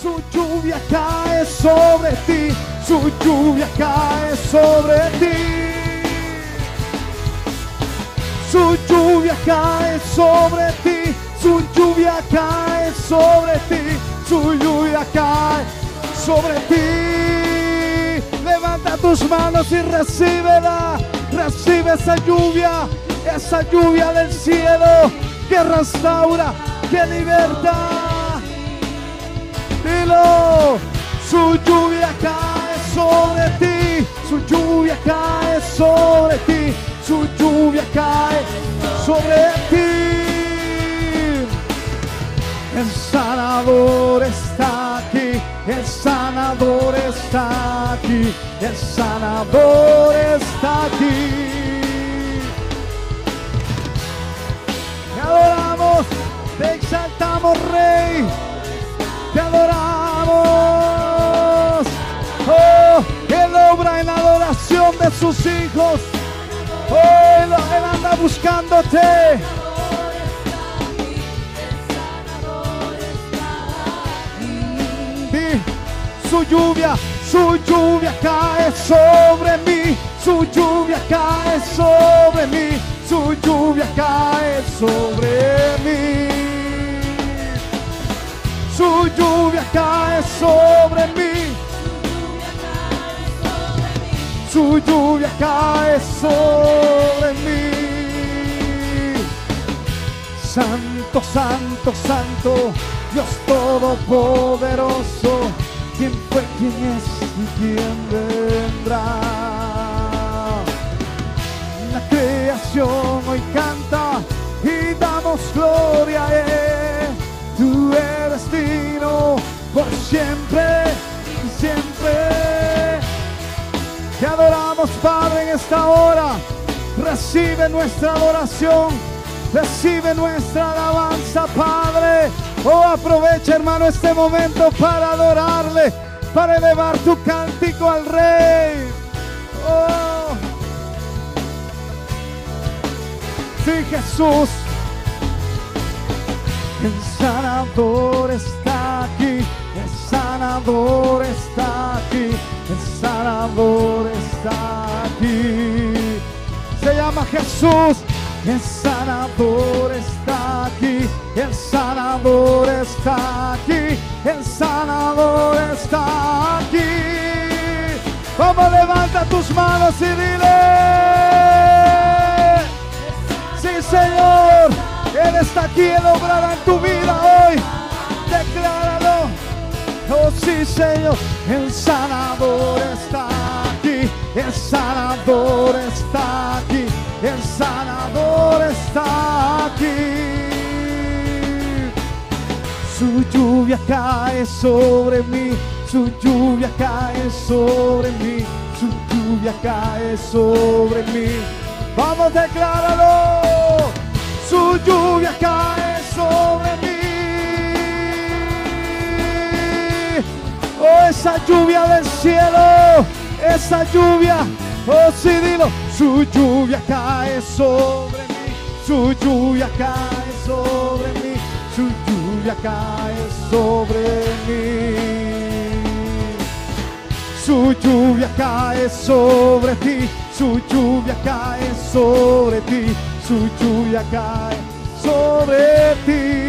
Su lluvia cae sobre ti, su lluvia cae sobre ti. Su lluvia cae sobre ti, su lluvia cae sobre ti, su lluvia cae sobre ti. Levanta tus manos y recíbela, recibe esa lluvia, esa lluvia del cielo que restaura, que liberta. Dilo, su lluvia cae sobre ti, su lluvia cae sobre ti, su lluvia cae sobre ti. El sanador está aquí, el sanador está aquí, el sanador está aquí. Oh, Él, Él anda buscándote. Di, su lluvia, su lluvia cae sobre mí, su lluvia cae sobre mí, su lluvia cae sobre mí. Su lluvia cae sobre mí. Su lluvia cae sobre mí. Santo, santo, santo, Dios todopoderoso. ¿Quién fue, quién es y quién vendrá? La creación hoy canta y damos gloria a Él. Tú eres por siempre Padre, en esta hora. Recibe nuestra adoración. Recibe nuestra alabanza, Padre. Oh, aprovecha, hermano, este momento para adorarle, para elevar tu cántico al Rey. Oh. Sí, Jesús. El sanador está aquí, el sanador está aquí, el sanador. Se llama Jesús, el sanador está aquí, el sanador está aquí, el sanador está aquí. Vamos, levanta tus manos y dile. Sí, Señor, Él está aquí, Él obrará en tu vida hoy. Decláralo. Oh, sí, Señor, el sanador está aquí, el sanador está aquí, el sanador está aquí. Su lluvia cae sobre mí, su lluvia cae sobre mí, su lluvia cae sobre mí. Vamos, decláralo. Su lluvia cae sobre mí. Oh, esa lluvia del cielo, esa lluvia. Oh, sí, dilo. Su lluvia cae sobre mí, su lluvia cae sobre mí, su lluvia cae sobre mí. Su lluvia cae sobre ti, su lluvia cae sobre ti, su lluvia cae sobre ti.